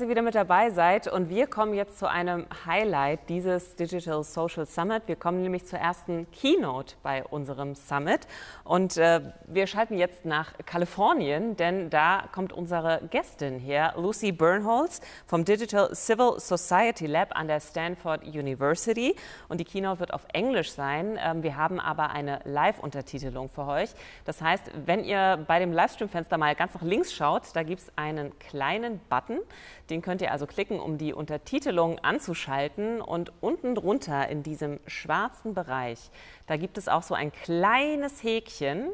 dass ihr wieder mit dabei seid. Und wir kommen jetzt zu einem Highlight dieses Digital Social Summit. Wir kommen nämlich zur ersten Keynote bei unserem Summit. Und äh, wir schalten jetzt nach Kalifornien, denn da kommt unsere Gästin her, Lucy Bernholz vom Digital Civil Society Lab an der Stanford University. Und die Keynote wird auf Englisch sein. Ähm, wir haben aber eine Live-Untertitelung für euch. Das heißt, wenn ihr bei dem Livestream-Fenster mal ganz nach links schaut, da gibt es einen kleinen Button. Den könnt ihr also klicken, um die Untertitelung anzuschalten. Und unten drunter in diesem schwarzen Bereich, da gibt es auch so ein kleines Häkchen.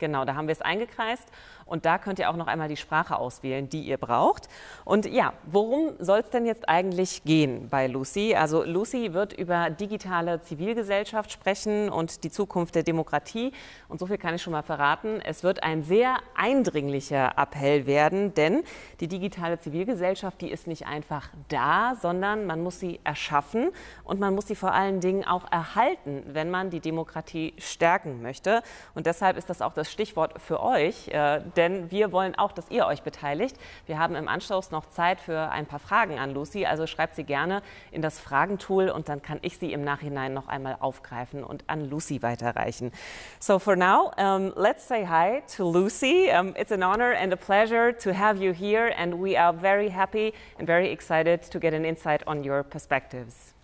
Genau, da haben wir es eingekreist. Und da könnt ihr auch noch einmal die Sprache auswählen, die ihr braucht. Und ja, worum soll es denn jetzt eigentlich gehen bei Lucy? Also Lucy wird über digitale Zivilgesellschaft sprechen und die Zukunft der Demokratie. Und so viel kann ich schon mal verraten. Es wird ein sehr eindringlicher Appell werden, denn die digitale Zivilgesellschaft, die ist nicht einfach da, sondern man muss sie erschaffen und man muss sie vor allen Dingen auch erhalten, wenn man die Demokratie stärken möchte. Und deshalb ist das auch das Stichwort für euch. Äh, denn wir wollen auch, dass ihr euch beteiligt. Wir haben im Anschluss noch Zeit für ein paar Fragen an Lucy, also schreibt sie gerne in das Fragentool und dann kann ich sie im Nachhinein noch einmal aufgreifen und an Lucy weiterreichen. So for now, um, let's say hi to Lucy. Um, it's an honor and a pleasure to have you here and we are very happy and very excited to get an insight on your perspectives.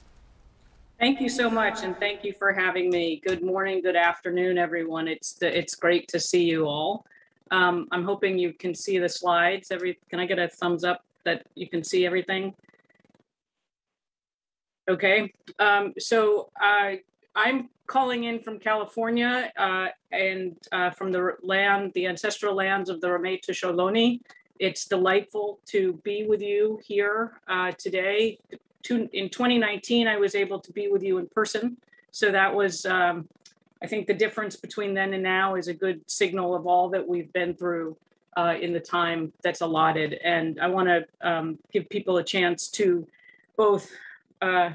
Thank you so much, and thank you for having me. Good morning, good afternoon, everyone. It's it's great to see you all. Um, I'm hoping you can see the slides. Every can I get a thumbs up that you can see everything? Okay, um, so uh, I'm calling in from California uh, and uh, from the land, the ancestral lands of the Ramaytush Ohlone. It's delightful to be with you here uh, In 2019, I was able to be with you in person, so that was um, I think the difference between then and now is a good signal of all that we've been through uh, in the time that's allotted. And I want to um, give people a chance to both uh,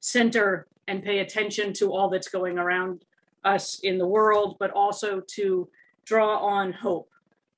center and pay attention to all that's going around us in the world, but also to draw on hope.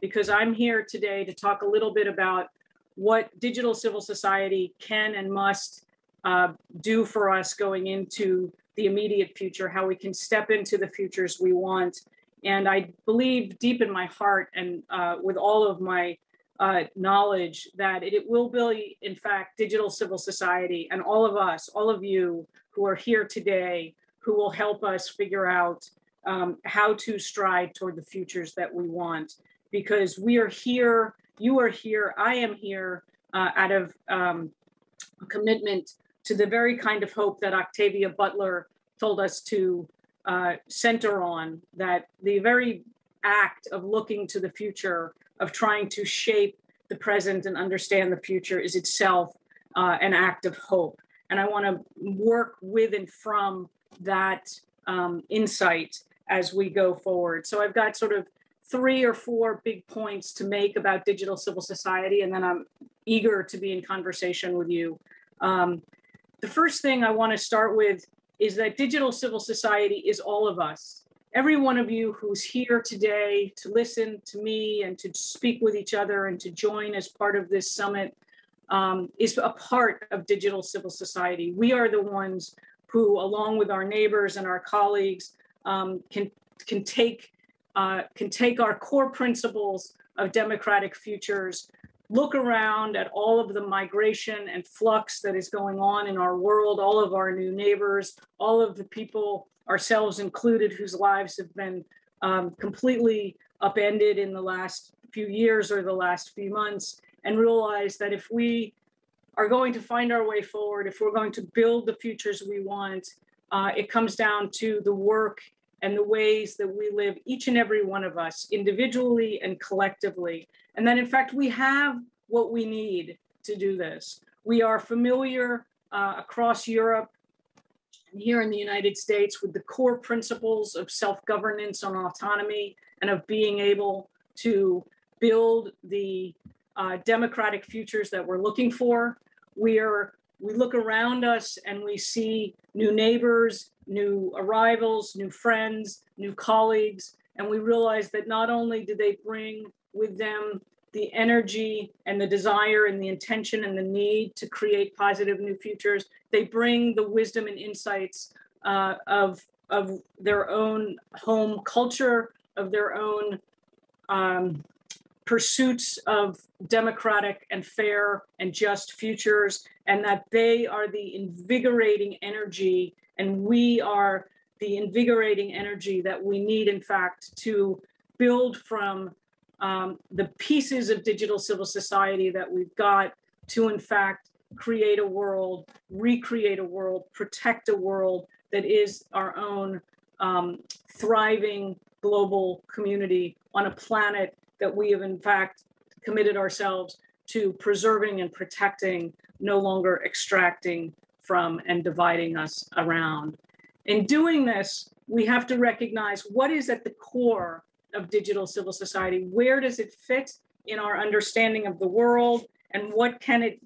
Because I'm here today to talk a little bit about what digital civil society can and must uh, do for us going into the immediate future, how we can step into the futures we want. And I believe deep in my heart and uh, with all of my uh, knowledge that it will be, in fact, digital civil society and all of us, all of you who are here today, who will help us figure out um, how to stride toward the futures that we want. Because we are here, you are here, I am here uh, out of um, a commitment to the very kind of hope that Octavia Butler told us to uh, center on that the very act of looking to the future, of trying to shape the present and understand the future, is itself uh, an act of hope. And I want to work with and from that um, insight as we go forward. So I've got sort of three or four big points to make about digital civil society, and then I'm eager to be in conversation with you. Um, the first thing I want to start with is that digital civil society is all of us. Every one of you who's here today to listen to me and to speak with each other and to join as part of this summit um, is a part of digital civil society. We are the ones who, along with our neighbors and our colleagues, um, can can take uh, can take our core principles of democratic futures look around at all of the migration and flux that is going on in our world, all of our new neighbors, all of the people, ourselves included, whose lives have been um, completely upended in the last few years or the last few months, and realize that if we are going to find our way forward, if we're going to build the futures we want, uh, it comes down to the work and the ways that we live, each and every one of us, individually and collectively. And that, in fact, we have what we need to do this. We are familiar uh, across Europe and here in the United States with the core principles of self governance and autonomy and of being able to build the uh, democratic futures that we're looking for. We are we look around us and we see new neighbors, new arrivals, new friends, new colleagues, and we realize that not only do they bring with them the energy and the desire and the intention and the need to create positive new futures. They bring the wisdom and insights uh, of, of their own home culture, of their own um, pursuits of democratic and fair and just futures, and that they are the invigorating energy, and we are the invigorating energy that we need, in fact, to build from um, the pieces of digital civil society that we've got to, in fact, create a world, recreate a world, protect a world that is our own um, thriving global community on a planet that we have, in fact, committed ourselves to preserving and protecting, no longer extracting from and dividing us around. In doing this, we have to recognize what is at the core of digital civil society. Where does it fit in our understanding of the world, and what can it,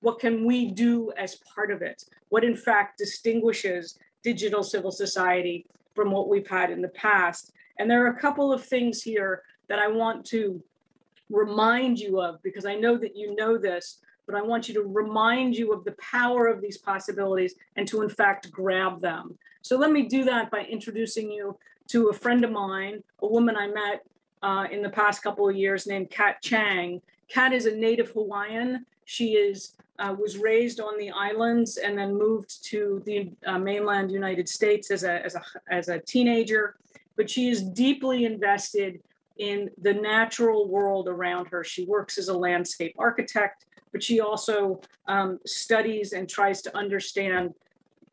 what can we do as part of it? What in fact distinguishes digital civil society from what we've had in the past? And there are a couple of things here that I want to remind you of because I know that you know this, but I want you to remind you of the power of these possibilities and to, in fact, grab them. So let me do that by introducing you to a friend of mine, a woman I met uh, in the past couple of years named Kat Chang. Kat is a native Hawaiian. She is uh, was raised on the islands and then moved to the uh, mainland United States as a, as a as a teenager. But she is deeply invested in the natural world around her. She works as a landscape architect, but she also um, studies and tries to understand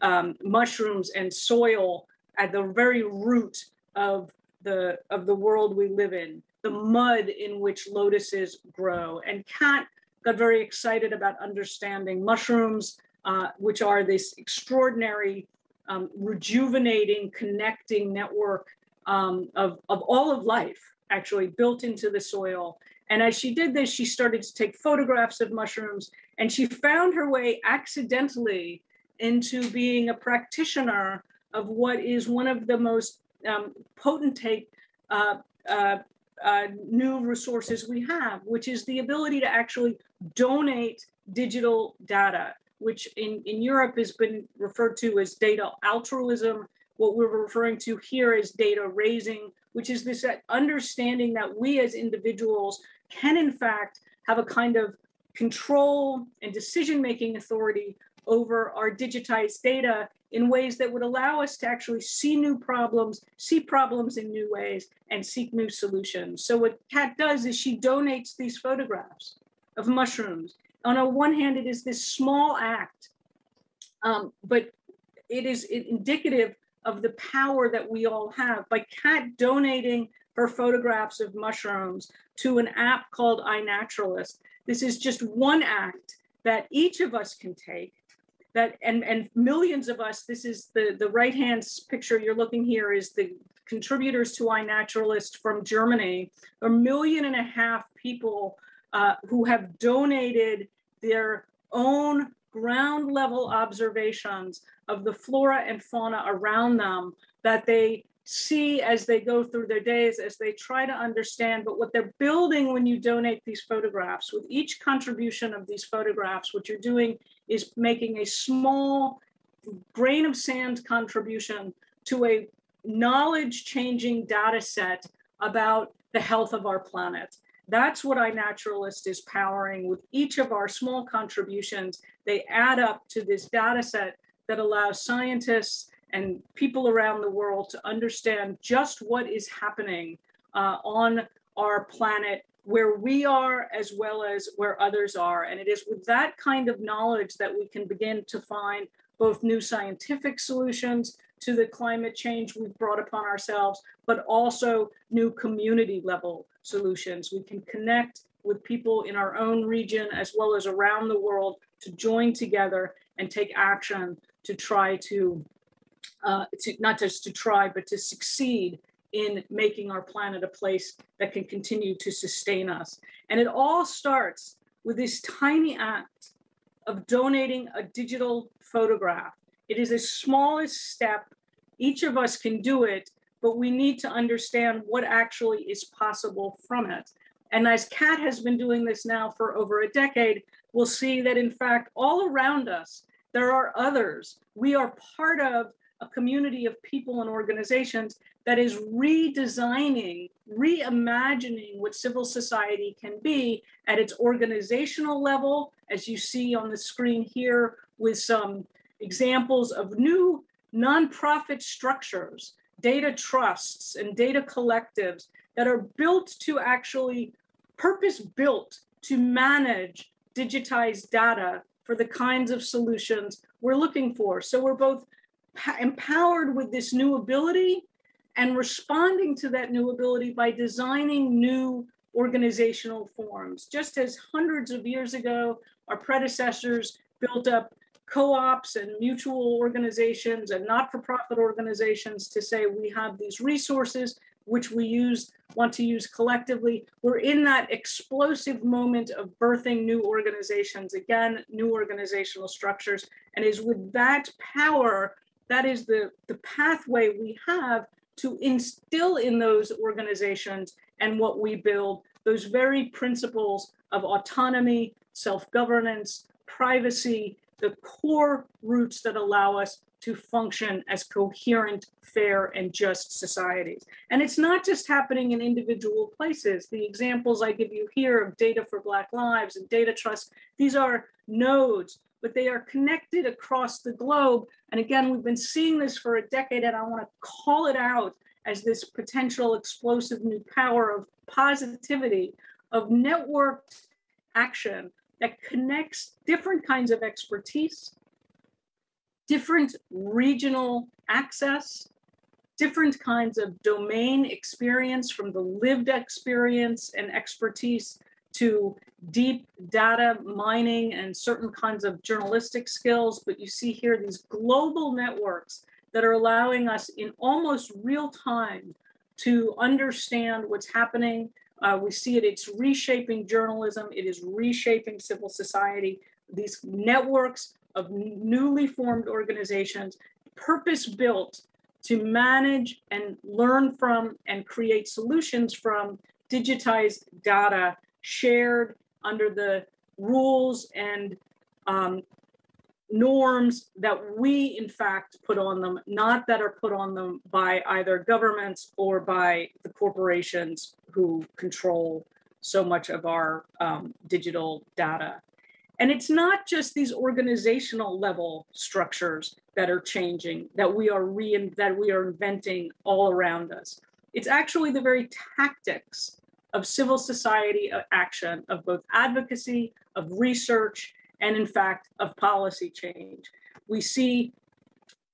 um, mushrooms and soil at the very root of the of the world we live in, the mud in which lotuses grow. And Kat got very excited about understanding mushrooms, uh, which are this extraordinary, um, rejuvenating, connecting network um, of, of all of life, actually built into the soil. And as she did this, she started to take photographs of mushrooms, and she found her way accidentally into being a practitioner of what is one of the most um, potentate uh, uh, uh, new resources we have, which is the ability to actually donate digital data, which in, in Europe has been referred to as data altruism. What we're referring to here is data raising, which is this understanding that we as individuals can, in fact, have a kind of control and decision making authority over our digitized data in ways that would allow us to actually see new problems, see problems in new ways, and seek new solutions. So, what Kat does is she donates these photographs of mushrooms. On a one hand, it is this small act, um, but it is indicative of the power that we all have. By Kat donating her photographs of mushrooms to an app called iNaturalist, this is just one act that each of us can take that and and millions of us this is the the right hand picture you're looking here is the contributors to iNaturalist from Germany, a million and a half people uh, who have donated their own ground level observations of the flora and fauna around them that they see as they go through their days, as they try to understand. But what they're building when you donate these photographs, with each contribution of these photographs, what you're doing is making a small grain of sand contribution to a knowledge changing data set about the health of our planet. That's what iNaturalist is powering with each of our small contributions. They add up to this data set that allows scientists and people around the world to understand just what is happening uh, on our planet where we are as well as where others are. And it is with that kind of knowledge that we can begin to find both new scientific solutions to the climate change we've brought upon ourselves, but also new community level solutions. We can connect with people in our own region as well as around the world to join together and take action to try to uh, to not just to try, but to succeed in making our planet a place that can continue to sustain us. And it all starts with this tiny act of donating a digital photograph. It is the smallest step. Each of us can do it, but we need to understand what actually is possible from it. And as Kat has been doing this now for over a decade, we'll see that in fact, all around us, there are others. We are part of a community of people and organizations that is redesigning, reimagining what civil society can be at its organizational level, as you see on the screen here, with some examples of new nonprofit structures, data trusts, and data collectives that are built to actually purpose built to manage digitized data for the kinds of solutions we're looking for. So we're both empowered with this new ability and responding to that new ability by designing new organizational forms. Just as hundreds of years ago, our predecessors built up co-ops and mutual organizations and not-for-profit organizations to say we have these resources which we use want to use collectively. We're in that explosive moment of birthing new organizations again new organizational structures. And is with that power that is the the pathway we have to instill in those organizations and what we build those very principles of autonomy self-governance privacy the core roots that allow us to function as coherent, fair, and just societies. And it's not just happening in individual places. The examples I give you here of data for Black lives and data trust, these are nodes, but they are connected across the globe. And again, we've been seeing this for a decade, and I want to call it out as this potential explosive new power of positivity, of networked action that connects different kinds of expertise, different regional access, different kinds of domain experience from the lived experience and expertise to deep data mining and certain kinds of journalistic skills. But you see here these global networks that are allowing us in almost real time to understand what's happening uh, we see it, it's reshaping journalism, it is reshaping civil society. These networks of newly formed organizations, purpose built to manage and learn from and create solutions from digitized data shared under the rules and um, norms that we in fact put on them, not that are put on them by either governments or by the corporations who control so much of our um, digital data. And it's not just these organizational level structures that are changing, that we are re that we are inventing all around us. It's actually the very tactics of civil society of action, of both advocacy, of research, and in fact of policy change. We see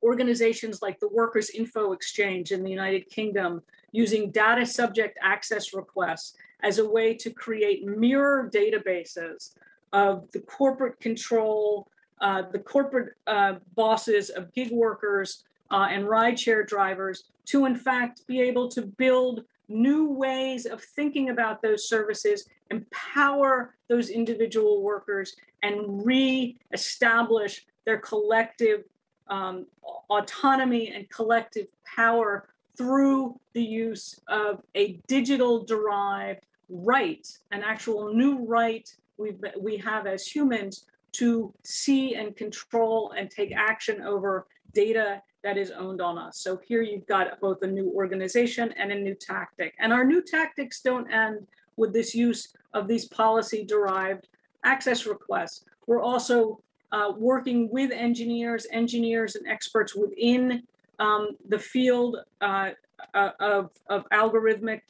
organizations like the Workers Info Exchange in the United Kingdom using data subject access requests as a way to create mirror databases of the corporate control, uh, the corporate uh, bosses of gig workers uh, and rideshare drivers to, in fact, be able to build new ways of thinking about those services, empower those individual workers, and re-establish their collective um, autonomy and collective power through the use of a digital derived right, an actual new right we we have as humans to see and control and take action over data that is owned on us. So here you've got both a new organization and a new tactic. And our new tactics don't end with this use of these policy derived access requests. We're also uh, working with engineers, engineers and experts within um, the field uh, uh, of, of algorithmic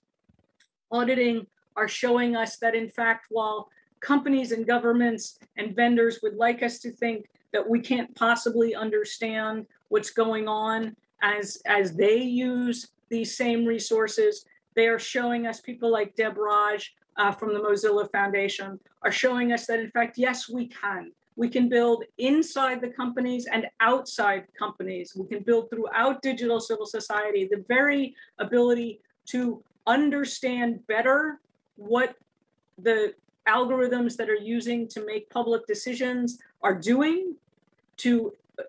auditing are showing us that in fact, while companies and governments and vendors would like us to think that we can't possibly understand what's going on as as they use these same resources. They are showing us people like Deb Raji uh, from the Mozilla Foundation are showing us that in fact, yes, we can. We can build inside the companies and outside companies. We can build throughout digital civil society the very ability to understand better what the algorithms that are using to make public decisions are doing to uh,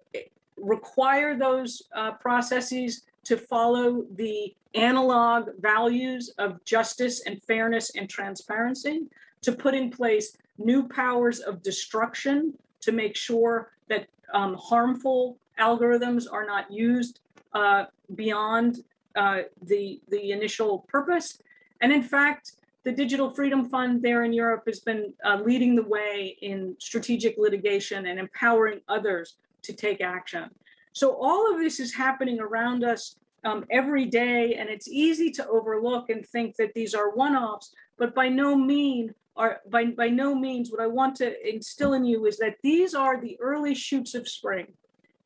require those uh, processes to follow the analog values of justice and fairness and transparency, to put in place new powers of destruction to make sure that um, harmful algorithms are not used uh, beyond uh, the, the initial purpose. And in fact, the Digital Freedom Fund there in Europe has been uh, leading the way in strategic litigation and empowering others to take action. So all of this is happening around us um, every day, and it's easy to overlook and think that these are one-offs, but by no mean are by, by no means what I want to instill in you is that these are the early shoots of spring.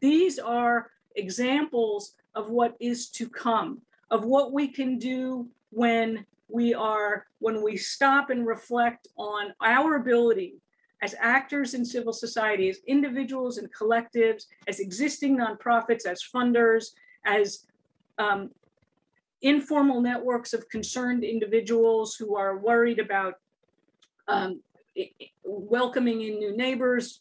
These are examples of what is to come, of what we can do when we are, when we stop and reflect on our ability as actors in civil society, as individuals and collectives, as existing nonprofits, as funders, as um, informal networks of concerned individuals who are worried about um, welcoming in new neighbors,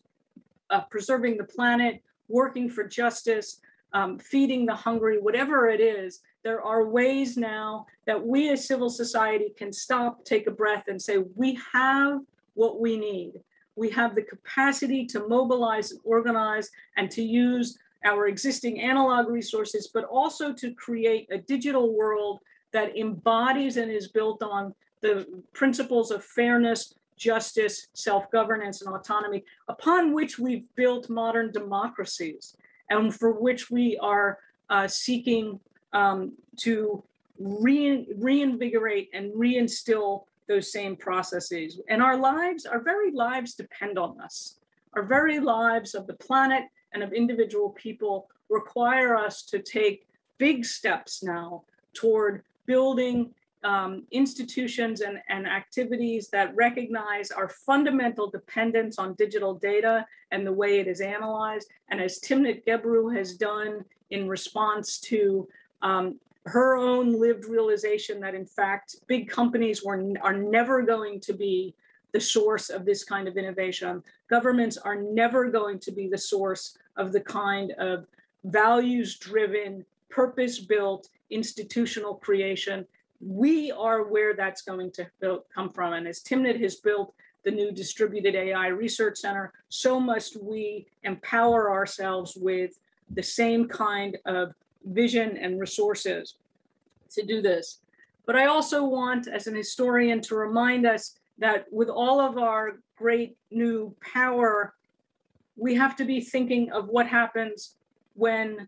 uh, preserving the planet, working for justice, um, feeding the hungry, whatever it is, there are ways now that we as civil society can stop, take a breath, and say, we have what we need. We have the capacity to mobilize and organize and to use our existing analog resources, but also to create a digital world that embodies and is built on the principles of fairness, justice, self governance, and autonomy, upon which we've built modern democracies and for which we are uh, seeking um, to re- reinvigorate and reinstill those same processes. And our lives, our very lives depend on us. Our very lives of the planet and of individual people require us to take big steps now toward building um, institutions and, and activities that recognize our fundamental dependence on digital data and the way it is analyzed. And as Timnit Gebru has done in response to um, her own lived realization that in fact big companies were are never going to be the source of this kind of innovation. Governments are never going to be the source of the kind of values driven, purpose built institutional creation we are where that's going to come from. And as Timnit has built the new distributed AI research center, so must we empower ourselves with the same kind of vision and resources to do this. But I also want, as an historian, to remind us that with all of our great new power, we have to be thinking of what happens when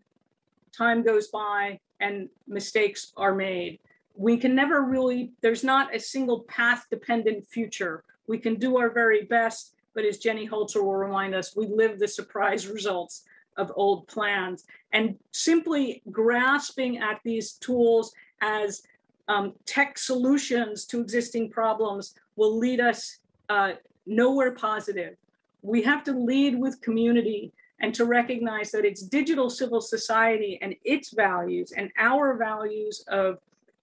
time goes by and mistakes are made we can never really, there's not a single path dependent future. We can do our very best, but as Jenny Holzer will remind us, we live the surprise results of old plans. And simply grasping at these tools as um, tech solutions to existing problems will lead us uh, nowhere positive. We have to lead with community and to recognize that it's digital civil society and its values and our values of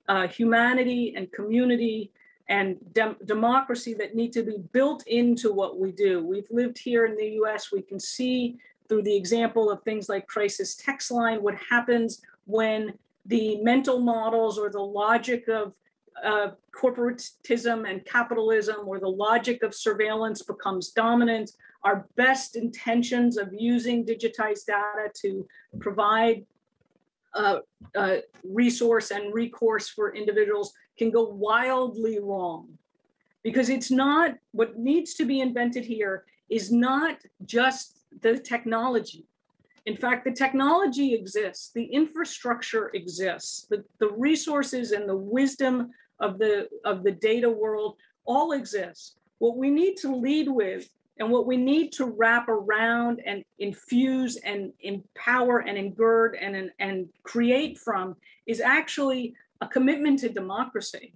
uh, humanity and community and dem- democracy that need to be built into what we do. We've lived here in the US, we can see through the example of things like crisis text line what happens when the mental models or the logic of uh, corporatism and capitalism or the logic of surveillance becomes dominant. Our best intentions of using digitized data to provide uh, uh, resource and recourse for individuals can go wildly wrong because it's not what needs to be invented here is not just the technology. In fact, the technology exists, the infrastructure exists, the, the resources and the wisdom of the, of the data world all exist. What we need to lead with and what we need to wrap around and infuse and empower and engird and, and and create from is actually a commitment to democracy,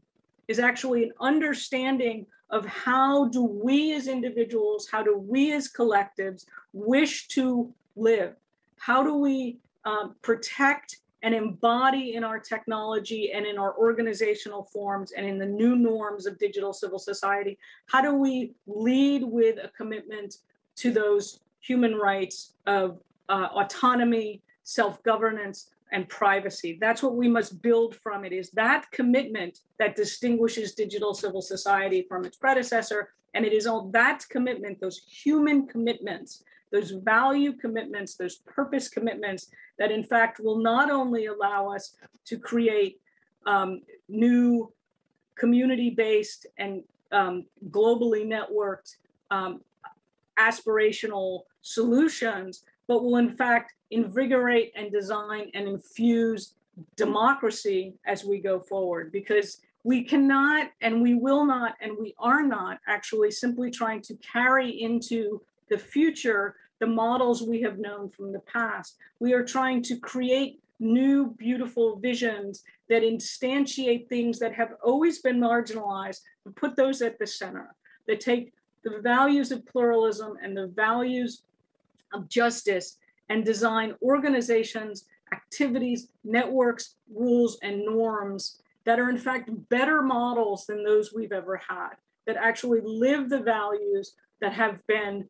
is actually an understanding of how do we as individuals, how do we as collectives wish to live? How do we um, protect and embody in our technology and in our organizational forms and in the new norms of digital civil society? How do we lead with a commitment to those human rights of uh, autonomy, self governance, and privacy. That's what we must build from it is that commitment that distinguishes digital civil society from its predecessor. And it is all that commitment, those human commitments, those value commitments, those purpose commitments that in fact will not only allow us to create um, new community-based and um, globally networked um, aspirational solutions, but will in fact invigorate and design and infuse democracy as we go forward because we cannot and we will not and we are not actually simply trying to carry into the future the models we have known from the past. We are trying to create new, beautiful visions that instantiate things that have always been marginalized, and put those at the center, that take the values of pluralism and the values of justice and design organizations, activities, networks, rules, and norms that are in fact better models than those we've ever had, that actually live the values that have been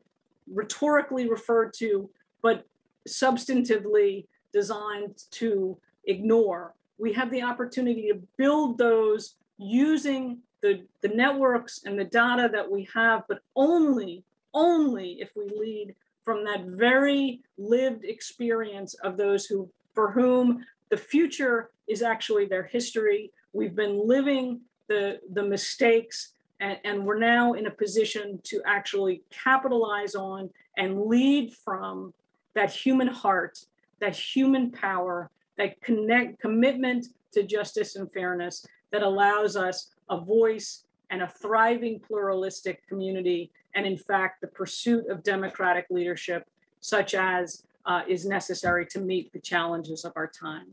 rhetorically referred to, but substantively designed to ignore. We have the opportunity to build those using the, the networks and the data that we have, but only, only if we lead from that very lived experience of those who, for whom the future is actually their history. We've been living the, the mistakes and, and we're now in a position to actually capitalize on and lead from that human heart, that human power, that connect commitment to justice and fairness that allows us a voice and a thriving pluralistic community, and in fact, the pursuit of democratic leadership, such as uh, is necessary to meet the challenges of our time.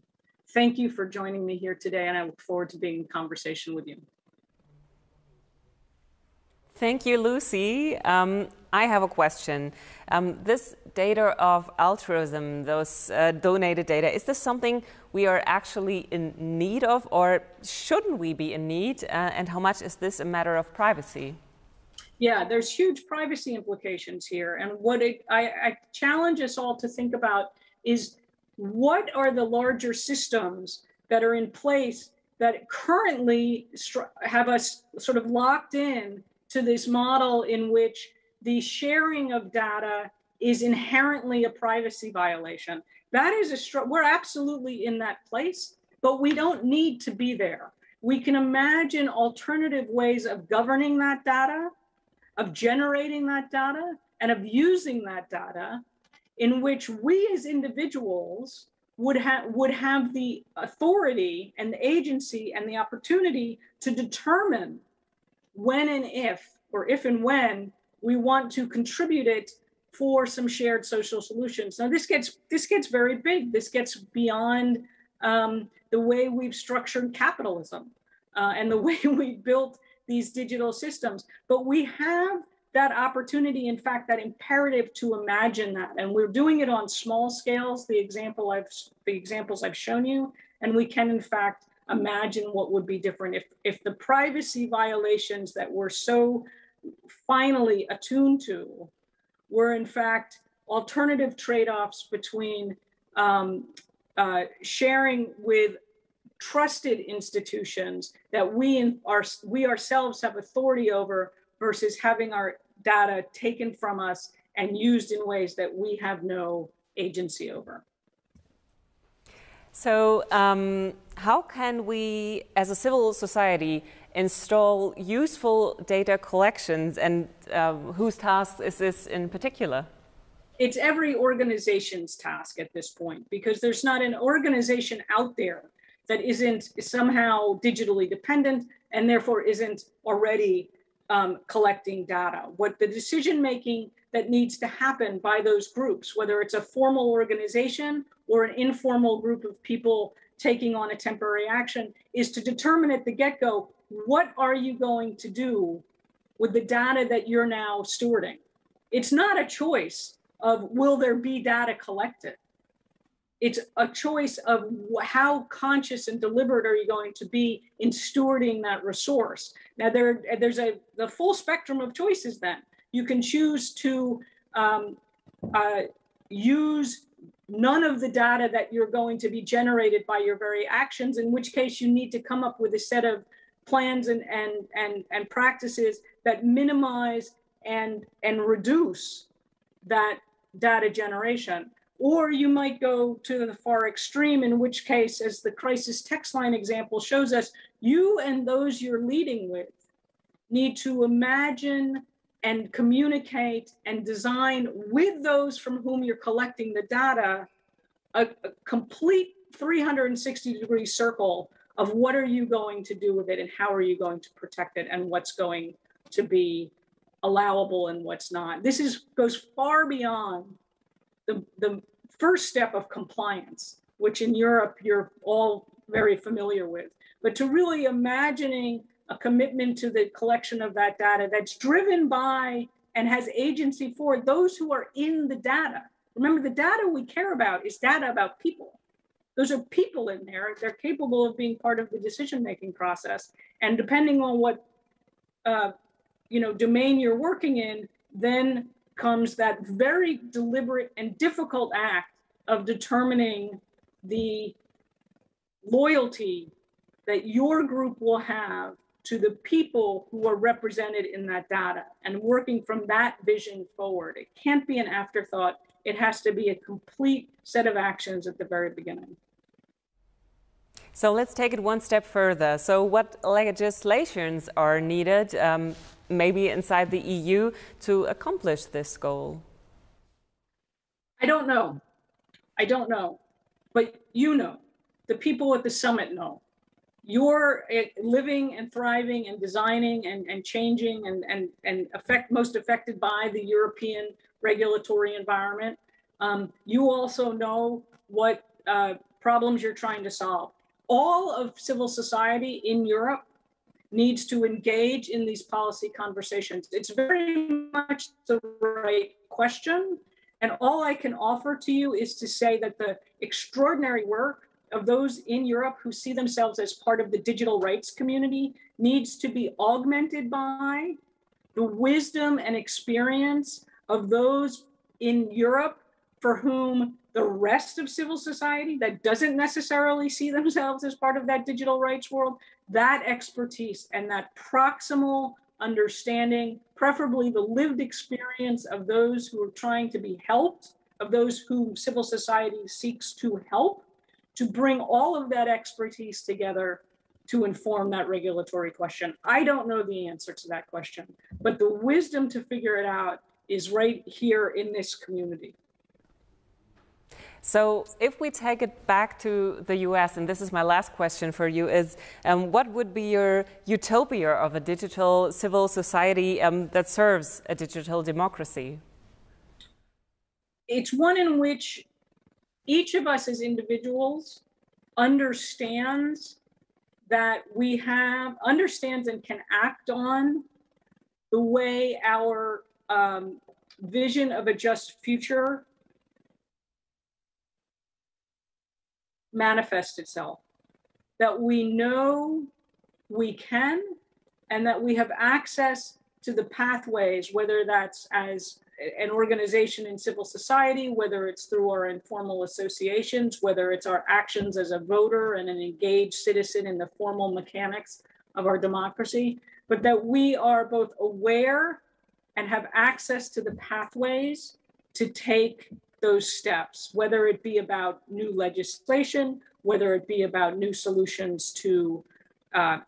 Thank you for joining me here today, and I look forward to being in conversation with you. Thank you, Lucy. Um, I have a question. Um, this data of altruism, those uh, donated data, is this something we are actually in need of, or shouldn't we be in need? Uh, and how much is this a matter of privacy? Yeah, there's huge privacy implications here. And what it, I, I challenge us all to think about is what are the larger systems that are in place that currently have us sort of locked in to this model in which the sharing of data is inherently a privacy violation. That is a str- we're absolutely in that place, but we don't need to be there. We can imagine alternative ways of governing that data, of generating that data, and of using that data in which we as individuals would have would have the authority and the agency and the opportunity to determine when and if, or if and when, we want to contribute it for some shared social solutions. Now this gets this gets very big. This gets beyond um, the way we've structured capitalism uh, and the way we built these digital systems. But we have that opportunity, in fact, that imperative to imagine that, and we're doing it on small scales. The example I've the examples I've shown you, and we can in fact imagine what would be different if, if the privacy violations that we're so finally attuned to were in fact alternative trade-offs between um, uh, sharing with trusted institutions that we in our, we ourselves have authority over versus having our data taken from us and used in ways that we have no agency over. So, um, how can we, as a civil society, install useful data collections, and uh, whose task is this in particular? It's every organization's task at this point because there's not an organization out there that isn't somehow digitally dependent and therefore isn't already um, collecting data. What the decision making that needs to happen by those groups, whether it's a formal organization or an informal group of people taking on a temporary action, is to determine at the get go what are you going to do with the data that you're now stewarding? It's not a choice of will there be data collected. It's a choice of how conscious and deliberate are you going to be in stewarding that resource. Now there, there's a the full spectrum of choices. Then you can choose to um, uh, use none of the data that you're going to be generated by your very actions, in which case you need to come up with a set of plans and, and, and, and practices that minimize and, and reduce that data generation. Or you might go to the far extreme, in which case, as the crisis text line example shows us, you and those you're leading with need to imagine and communicate and design with those from whom you're collecting the data a, a complete 360 degree circle of what are you going to do with it and how are you going to protect it and what's going to be allowable and what's not. This is goes far beyond the, the first step of compliance, which in Europe you're all very familiar with. But to really imagining a commitment to the collection of that data that's driven by and has agency for those who are in the data. Remember, the data we care about is data about people. Those are people in there. They're capable of being part of the decision-making process. And depending on what uh, you know domain you're working in, then comes that very deliberate and difficult act of determining the loyalty that your group will have to the people who are represented in that data and working from that vision forward. It can't be an afterthought. It has to be a complete set of actions at the very beginning. So let's take it one step further. So, what legislations are needed, um, maybe inside the EU, to accomplish this goal? I don't know. I don't know. But you know, the people at the summit know you're eh, living and thriving and designing and, and changing and, and, and affect most affected by the European regulatory environment. Um, you also know what uh, problems you're trying to solve. All of civil society in Europe needs to engage in these policy conversations. It's very much the right question. And all I can offer to you is to say that the extraordinary work of those in Europe who see themselves as part of the digital rights community needs to be augmented by the wisdom and experience of those in Europe for whom the rest of civil society that doesn't necessarily see themselves as part of that digital rights world, that expertise and that proximal understanding, preferably the lived experience of those who are trying to be helped, of those whom civil society seeks to help, to bring all of that expertise together to inform that regulatory question. I don't know the answer to that question, but the wisdom to figure it out is right here in this community. So, if we take it back to the US, and this is my last question for you, is um, what would be your utopia of a digital civil society um, that serves a digital democracy? It's one in which each of us as individuals understands that we have, understands and can act on the way our um, vision of a just future manifests itself. That we know we can and that we have access to the pathways, whether that's as an organization in civil society, whether it's through our informal associations, whether it's our actions as a voter and an engaged citizen in the formal mechanics of our democracy, but that we are both aware and have access to the pathways to take those steps, whether it be about new legislation, whether it be about new solutions to uh,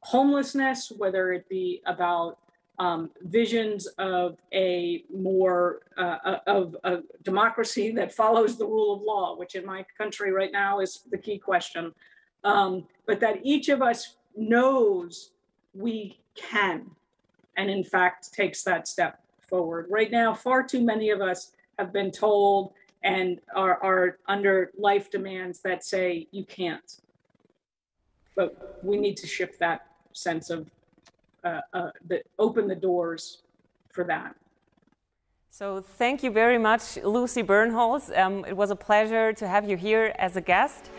homelessness, whether it be about um, visions of a more uh, uh, of a democracy that follows the rule of law, which in my country right now is the key question. Um, but that each of us knows we can, and in fact takes that step forward. Right now, far too many of us have been told and are, are under life demands that say you can't. But we need to shift that sense of uh, uh, that open the doors for that. So thank you very much, Lucy Bernholz. Um, it was a pleasure to have you here as a guest.